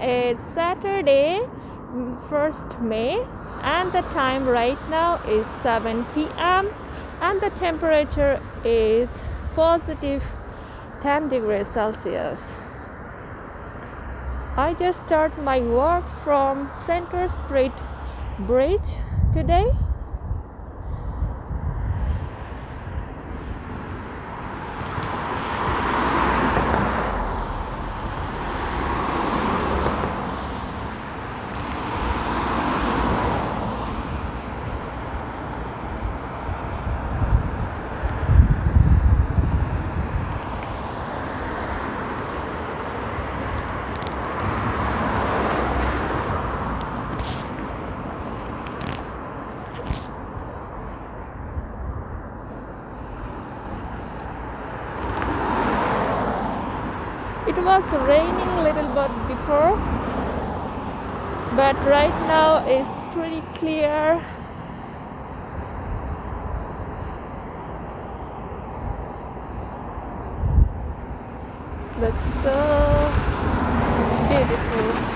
is Saturday, 1st May, and the time right now is 7 p.m. and the temperature is positive 10 degrees Celsius. I just start my work from Centre Street Bridge today. It was raining a little bit before, but right now it's pretty clear. Looks so beautiful.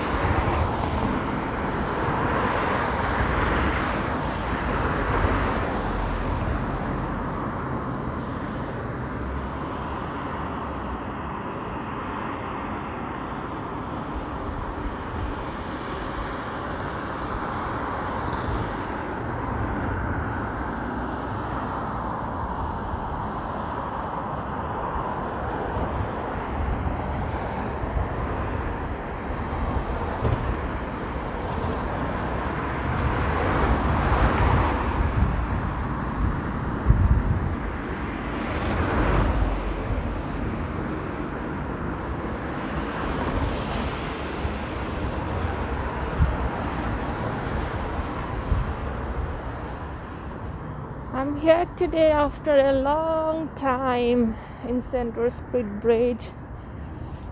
I'm here today after a long time in Central Street Bridge.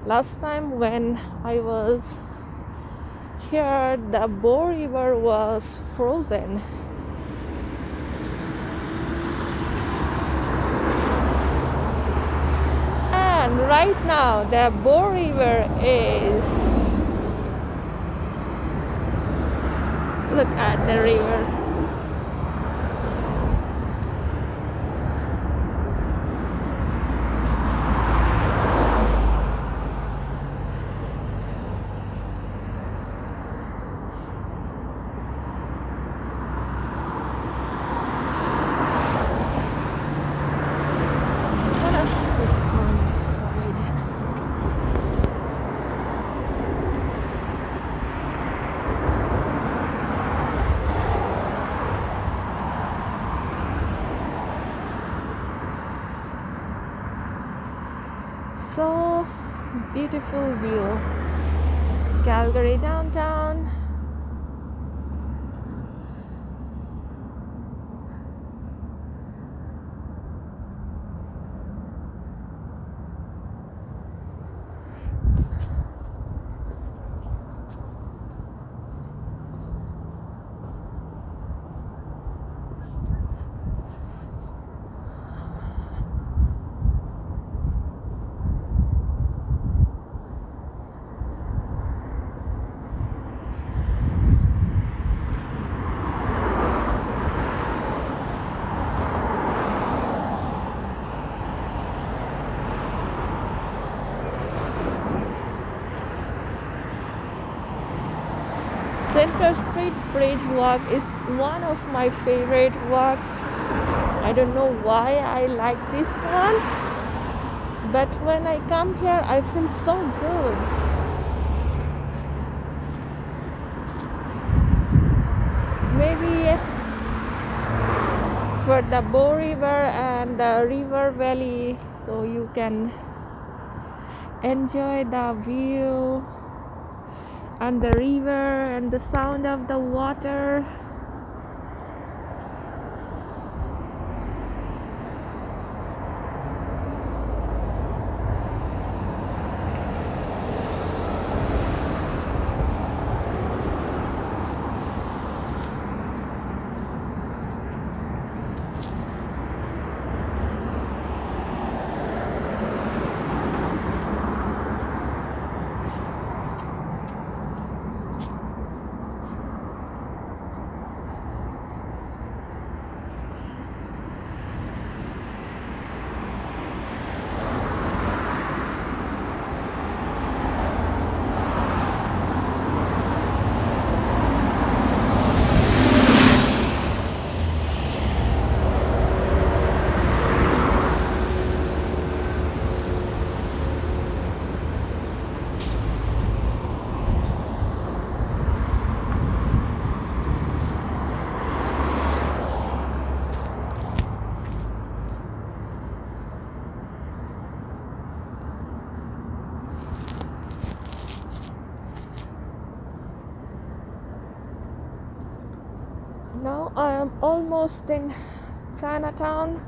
Last time when I was here, the Bow River was frozen. And right now, the Bow River is. Look at the river. So beautiful view. Calgary downtown. Centre Street Bridge walk is one of my favorite walk. I don't know why I like this one, but when I come here, I feel so good. Maybe for the Bow River and the River Valley, so you can enjoy the view and the river and the sound of the water. Now I am almost in Chinatown.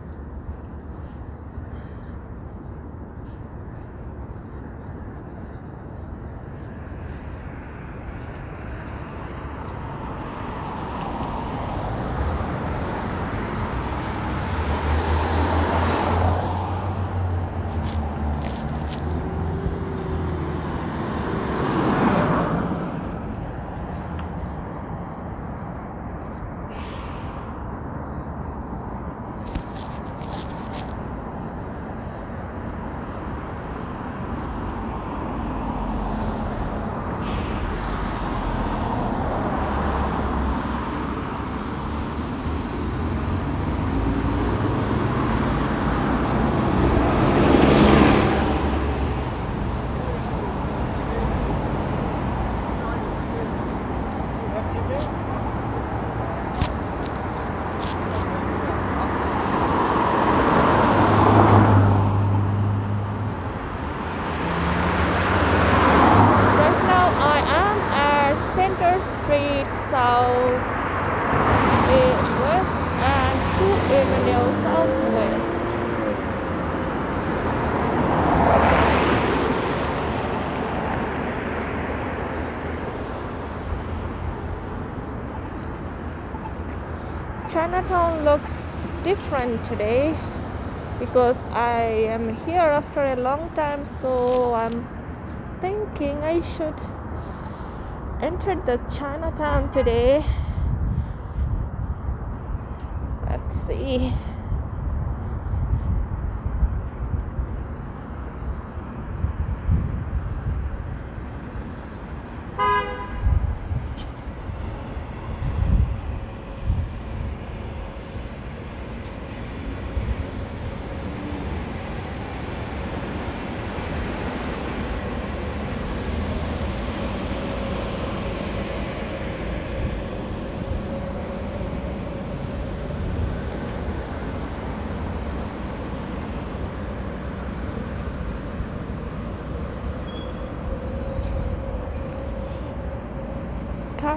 Right now I am at Centre Street Eh, West and 2 Avenue Southwest. Chinatown looks different today because I am here after a long time so I'm thinking I should enter the Chinatown today. Let's see.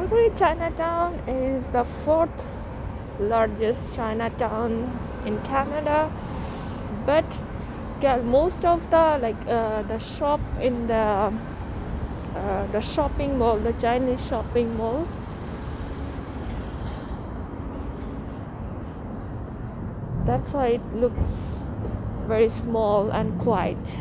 Calgary Chinatown is the fourth largest Chinatown in Canada, but most of the like uh, the shop in the uh, the shopping mall, the Chinese shopping mall, that's why it looks very small and quiet.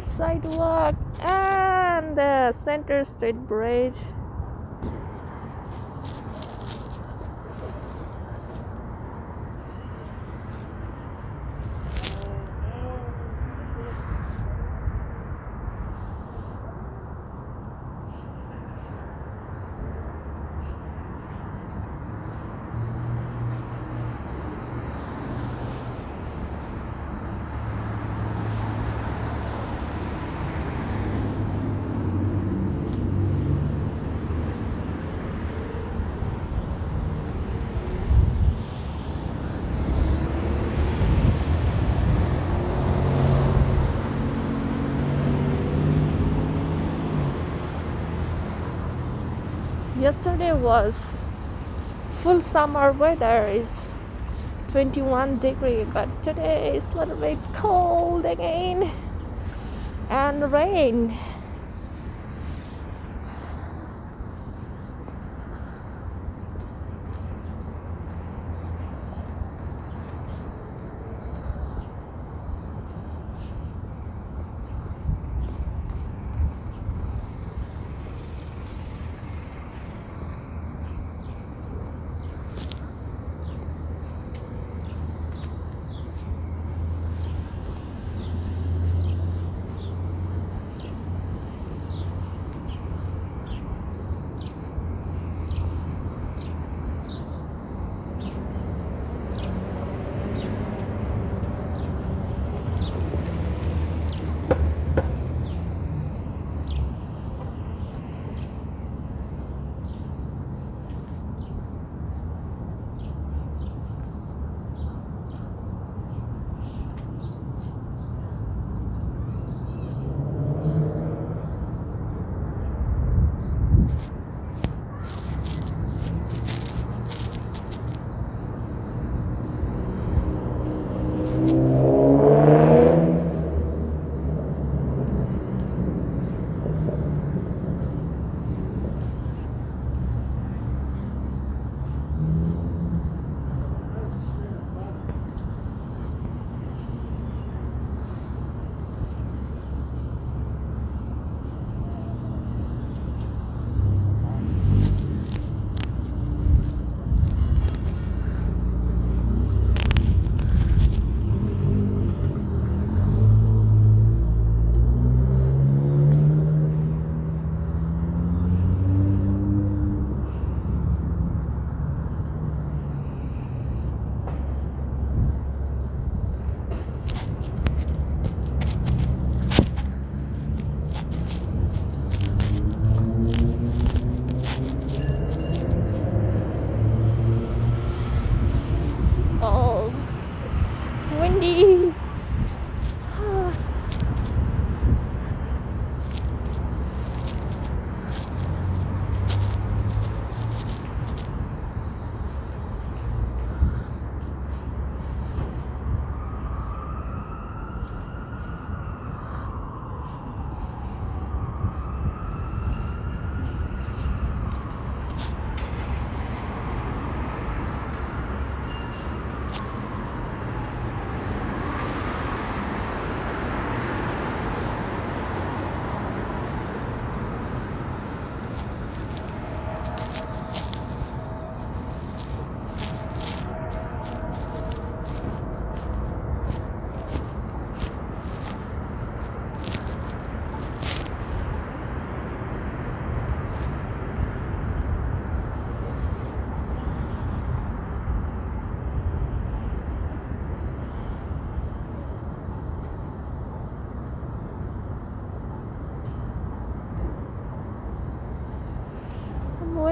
The Riverside Walk and the Centre Street Bridge. Yesterday was full summer weather. Is 21 degree but today is a little bit cold again. And rain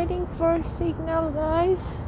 waiting for signal, guys.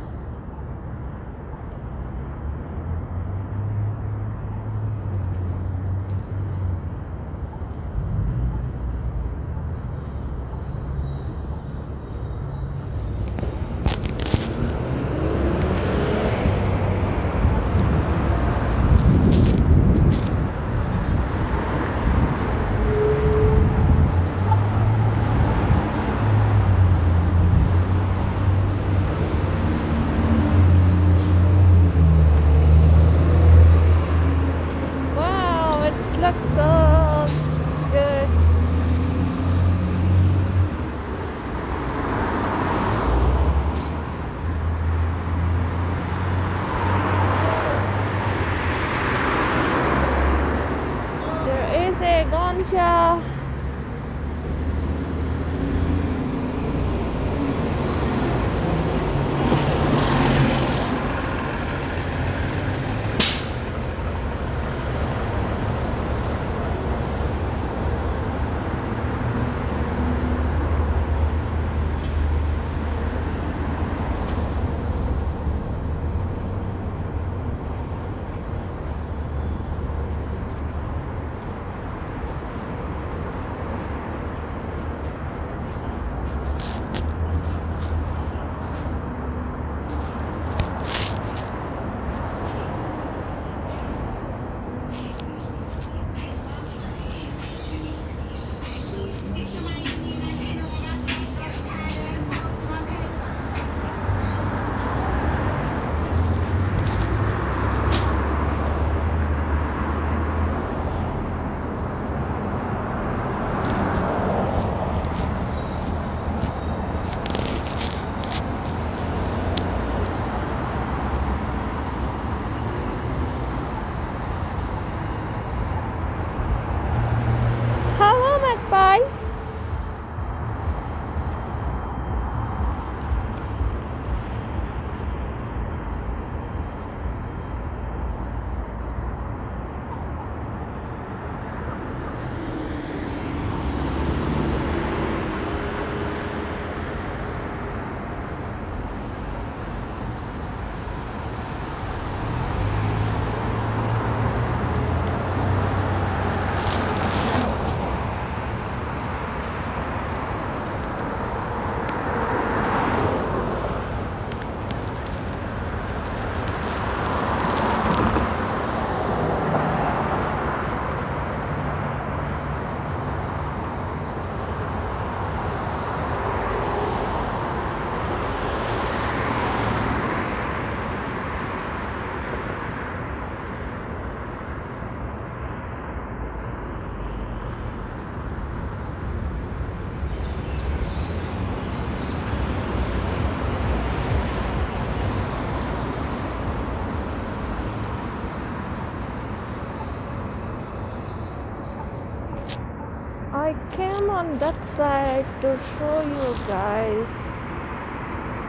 That side to show you guys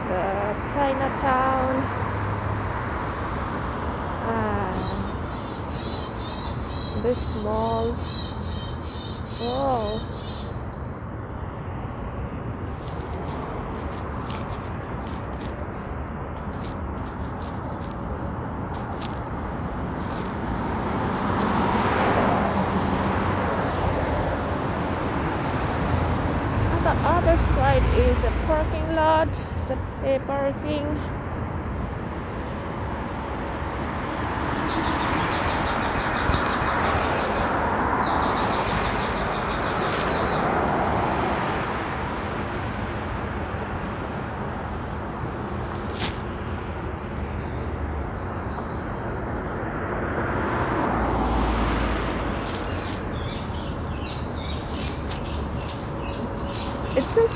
the Chinatown and this mall. Whoa. On the other side is a parking lot, it's a parking.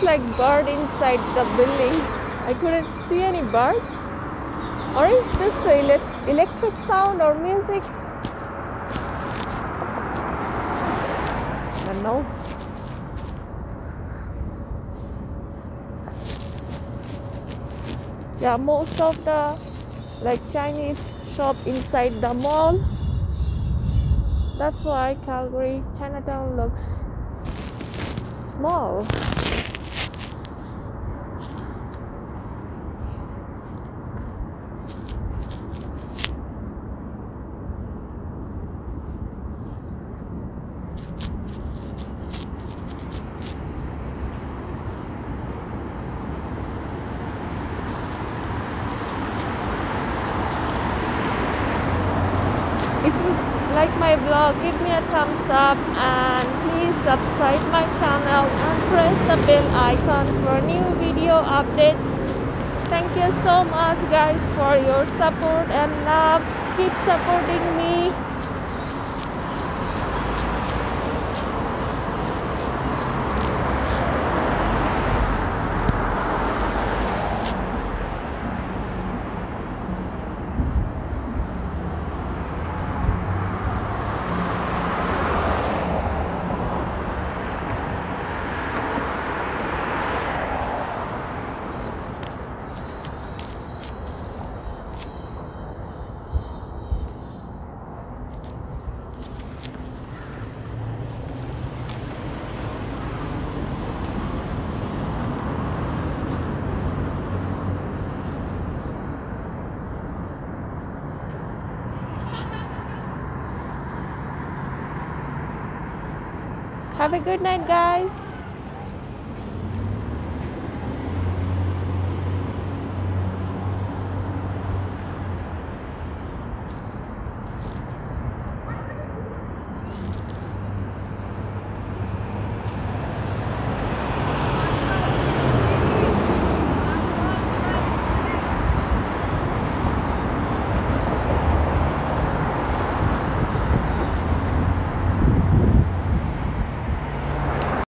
Like bird inside the building. I couldn't see any bird. Or is this the elec- electric sound or music? I don't know. Yeah, most of the like Chinese shop inside the mall. That's why Calgary Chinatown looks small. like my vlog give me a thumbs up and please subscribe my channel and press the bell icon for new video updates. Thank you so much guys for your support and love. Keep supporting me Have a good night, guys.